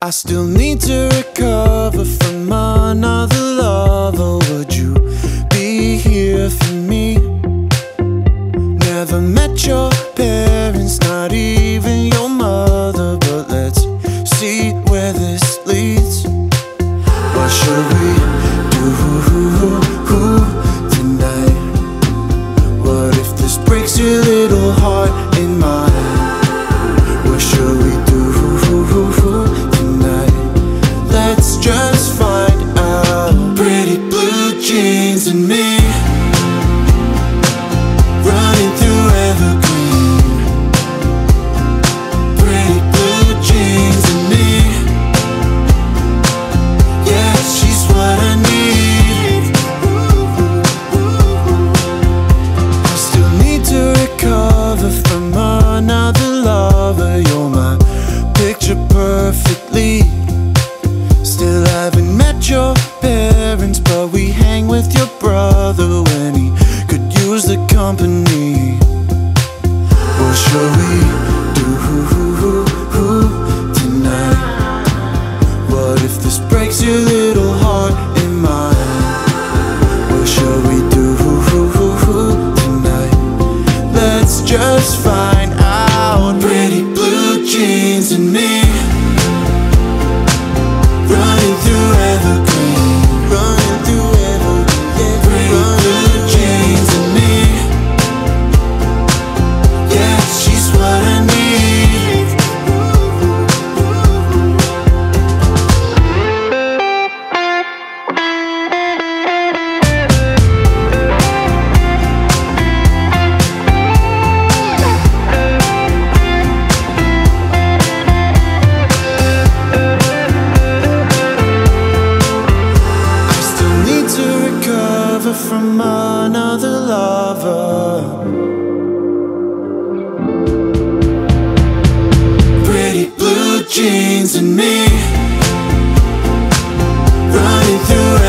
I still need to recover from another lover Would you be here for me? Never met your parents perfectly Still haven't met your parents But we hang with your brother When he could use the company What shall we do tonight? What if this breaks you mean to me. Running through